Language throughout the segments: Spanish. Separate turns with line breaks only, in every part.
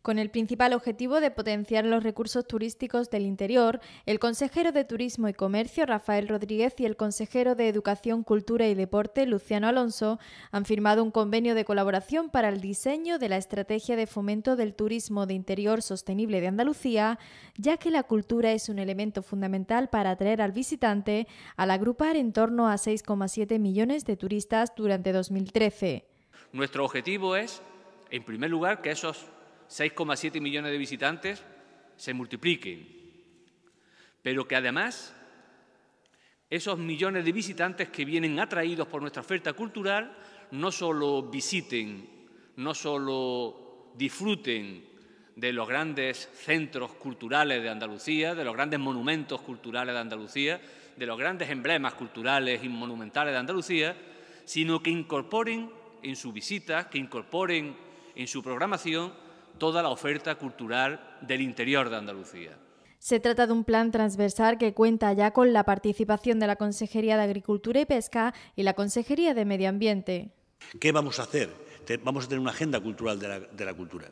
Con el principal objetivo de potenciar los recursos turísticos del interior, el consejero de Turismo y Comercio, Rafael Rodríguez, y el consejero de Educación, Cultura y Deporte, Luciano Alonso, han firmado un convenio de colaboración para el diseño de la estrategia de fomento del turismo de interior sostenible de Andalucía, ya que la cultura es un elemento fundamental para atraer al visitante al agrupar en torno a 6,7 millones de turistas durante 2013.
Nuestro objetivo es, en primer lugar, que esos 6,7 millones de visitantes se multipliquen, pero que además esos millones de visitantes que vienen atraídos por nuestra oferta cultural no solo visiten, no solo disfruten de los grandes centros culturales de Andalucía, de los grandes monumentos culturales de Andalucía, de los grandes emblemas culturales y monumentales de Andalucía, sino que incorporen en su visita, que incorporen en su programación toda la oferta cultural del interior de Andalucía.
Se trata de un plan transversal que cuenta ya con la participación de la Consejería de Agricultura y Pesca y la Consejería de Medio Ambiente.
¿Qué vamos a hacer? Vamos a tener una agenda cultural de la, cultura.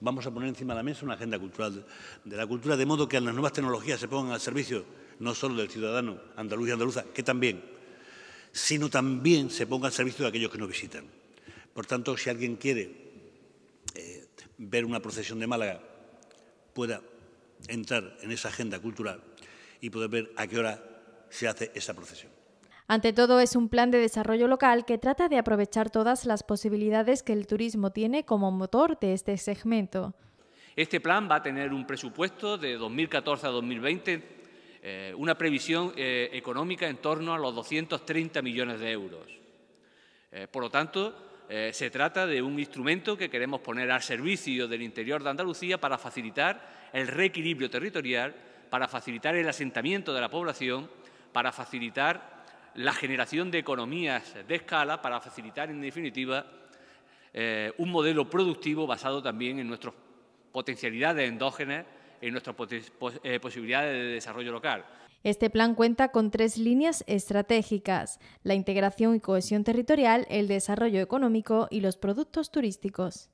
Vamos a poner encima de la mesa una agenda cultural de la cultura, de modo que las nuevas tecnologías se pongan al servicio no solo del ciudadano andaluz y andaluza, que también, sino también se pongan al servicio de aquellos que nos visitan. Por tanto, si alguien quiere ver una procesión de Málaga pueda entrar en esa agenda cultural y poder ver a qué hora se hace esa procesión.
Ante todo, es un plan de desarrollo local que trata de aprovechar todas las posibilidades que el turismo tiene como motor de este segmento.
Este plan va a tener un presupuesto de 2014 a 2020, eh, una previsión eh, económica en torno a los 230 millones de euros. Eh, por lo tanto, eh, se trata de un instrumento que queremos poner al servicio del interior de Andalucía para facilitar el reequilibrio territorial, para facilitar el asentamiento de la población, para facilitar la generación de economías de escala, para facilitar, en definitiva, eh, un modelo productivo basado también en nuestras potencialidades endógenas, en nuestras eh, posibilidades de desarrollo local.
Este plan cuenta con tres líneas estratégicas, la integración y cohesión territorial, el desarrollo económico y los productos turísticos.